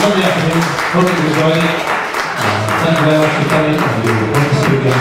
我们也很辛苦我们也很专业啊在这边要去办一场有关系的宴